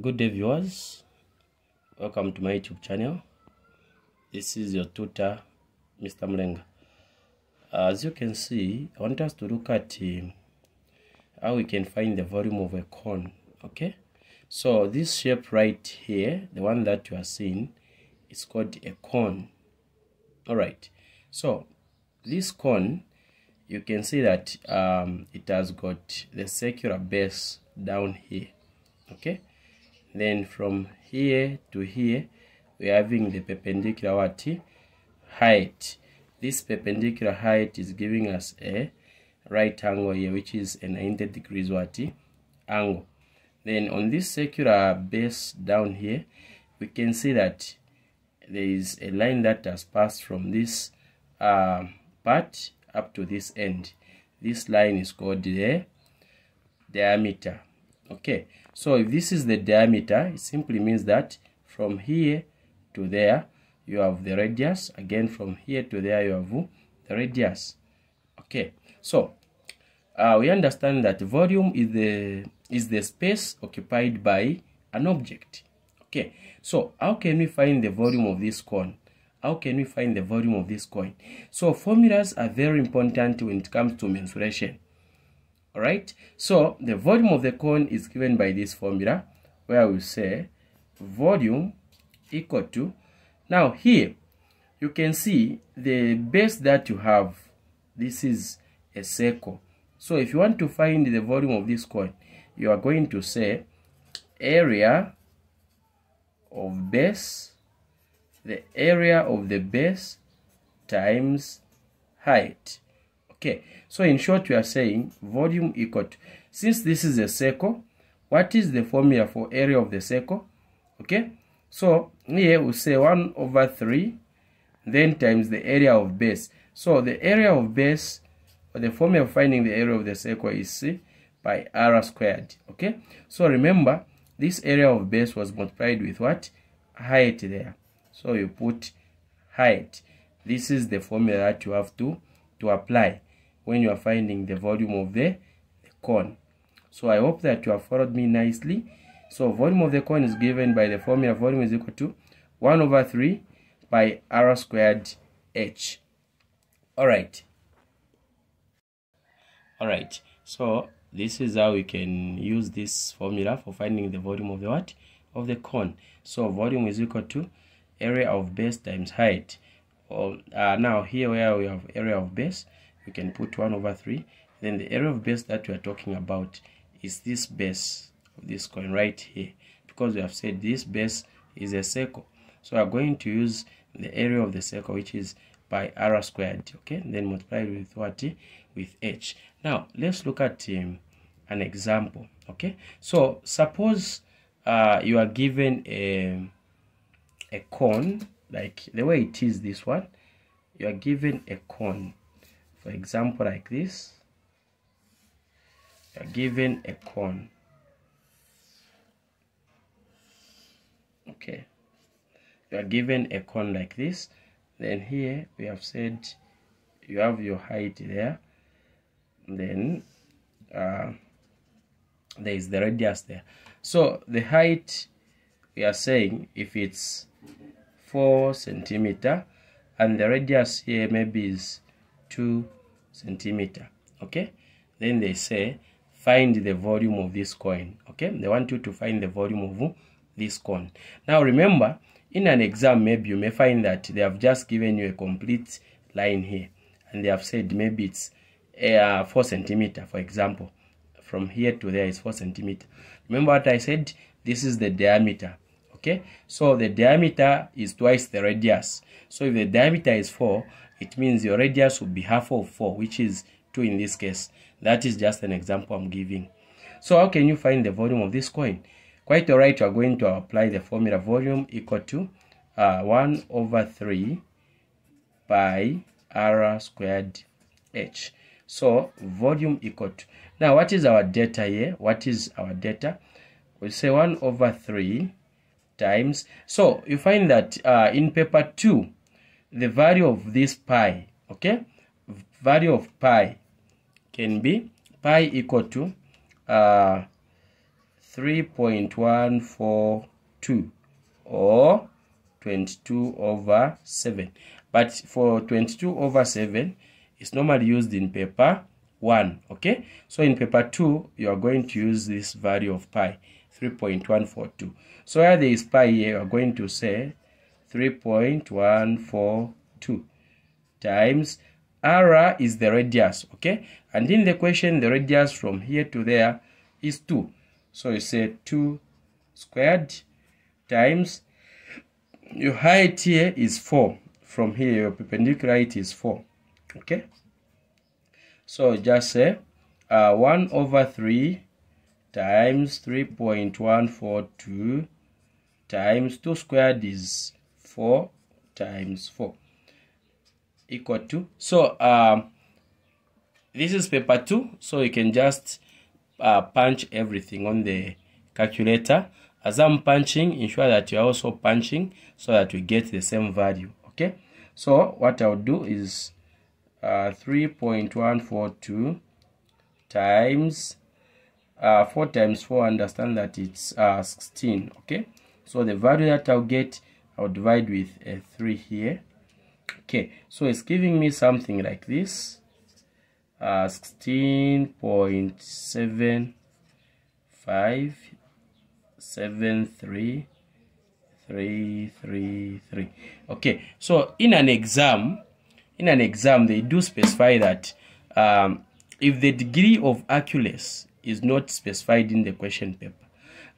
good day viewers. Welcome to my youtube channel. This is your tutor mr Mulenga. As you can see i want us to look at um, how we can find the volume of a cone okay? So this shape right here the one that you are seeing is called a cone all right. So this cone you can see that um, it has got the circular base down here okay then from here to here we're having the perpendicular what? Height. This perpendicular height is giving us a right angle here which is a 90 degrees what? Angle. Then on this circular base down here we can see that there is a line that has passed from this uh, part up to this end. This line is called the diameter. Okay so if this is the diameter it simply means that from here to there you have the radius. Again from here to there you have the radius. Okay. So uh, we understand that volume is the is the space occupied by an object. Okay. So how can we find the volume of this cone how can we find the volume of this coin? So formulas are very important when it comes to mensuration all right? So the volume of the cone is given by this formula where we say volume equal to now here you can see the base that you have this is a circle. So if you want to find the volume of this cone you are going to say area of base the area of the base times height okay so in short we are saying volume equal to since this is a circle what is the formula for area of the circle? Okay so here we say 1 over 3 then times the area of base. So the area of base or the formula of finding the area of the circle is c pi r squared. Okay so remember this area of base was multiplied with what? Height there. So you put height. This is the formula that you have to to apply when you are finding the volume of the, the cone so i hope that you have followed me nicely. So volume of the cone is given pi the formula volume is equal to 1 over 3 by r squared h. All right. All right. So this is how we can use this formula for finding the volume of the what? Of the cone so volume is equal to area of base times height. Or uh, now here where we have area of base we can put 1 over 3 then the area of base that we are talking about is this base of this coin right here. Because we have said this base is a circle. So we are going to use the area of the circle which is pi r squared okay? Then multiply with what? With h. Now let's look at um, an example okay? So suppose uh, you are given a a cone like the way it is this one you are given a cone for example like this you are given a cone okay. You are given a cone like this. Then here we have said you have your height there. Then uh, there is the radius there. So the height we are saying if it's 4 centimeter and the radius here maybe is 2 centimeter okay? Then they say find the volume of this coin okay? They want you to find the volume of this coin. Now remember in an exam maybe you may find that they have just given you a complete line here and they have said maybe it's uh, 4 centimeter for example. From here to there is 4 centimeter. Remember what i said? This is the diameter okay? So the diameter is twice the radius. So if the diameter is 4 it means your radius will be half of 4 which is 2 in this case. That is just an example i'm giving. So how can you find the volume of this coin? Quite all right you are going to apply the formula volume equal to uh, 1 over 3 pi r squared h. So volume equal to now what is our data here? What is our data? We say 1 over 3 times. So you find that uh, in paper 2 the value of this pi okay? Value of pi can be pi equal to uh, 3.142 or 22 over 7 but for 22 over 7 it's normally used in paper 1 okay? So in paper 2 you are going to use this value of pi 3.142 so where there is pi here you are going to say 3.142 times r is the radius okay? And in the question the radius from here to there is 2 so you say 2 squared times your height here is 4 from here your perpendicular height is 4 okay? So just say uh, 1 over 3 times 3.142 times 2 squared is 4 times 4 equal to so um, this is paper 2 so you can just uh, punch everything on the calculator. As I'm punching ensure that you're also punching so that we get the same value okay? So what I'll do is uh, 3.142 times uh, 4 times 4 understand that it's uh, 16 okay? So the value that I'll get I'll divide with a 3 here okay? So it's giving me something like this uh, 16.75 73333 okay? So in an exam in an exam they do specify that um, if the degree of accuracy is not specified in the question paper.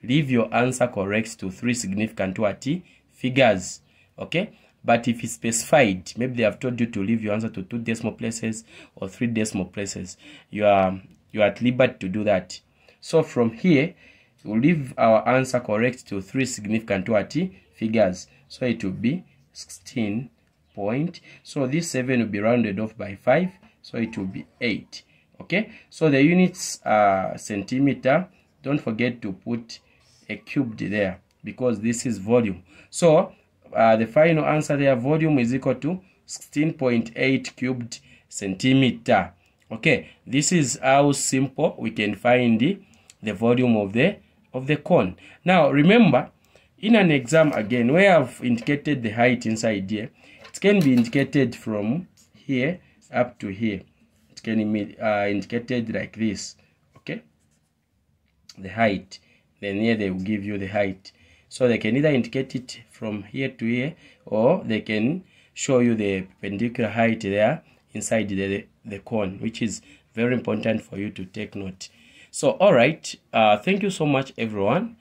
Leave your answer correct to three significant what? Figures okay? But if it's specified maybe they have told you to leave your answer to two decimal places or three decimal places. You are you are at liberty to do that. So from here we'll leave our answer correct to three significant what? Figures. So it will be 16 point so this 7 will be rounded off by 5 so it will be 8 okay? So the units are centimeter. Don't forget to put a cubed there because this is volume. So uh, the final answer there volume is equal to 16.8 cubed centimeter. Okay? This is how simple we can find the, the volume of the of the cone now remember in an exam again where i've indicated the height inside here. It can be indicated from here up to here can be uh, indicated like this okay? The height. Then here they will give you the height. So they can either indicate it from here to here or they can show you the perpendicular height there inside the, the cone which is very important for you to take note. So all right uh, thank you so much everyone.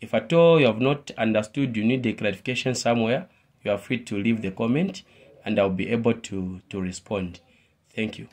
If at all you have not understood you need a clarification somewhere you are free to leave the comment and i'll be able to to respond. Thank you